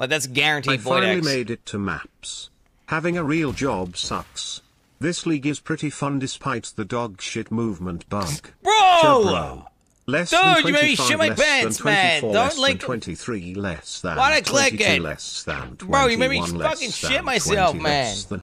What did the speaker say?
Like that's I guaranteed Void finally X. made it to maps. Having a real job sucks. This league is pretty fun despite the dog shit movement bug. Bro! Jabro. Less Dude, than you made me shit my less pants, than man. Don't like link- 23, less than Why'd I click it? less than Bro, you made me fucking shit myself, man. less than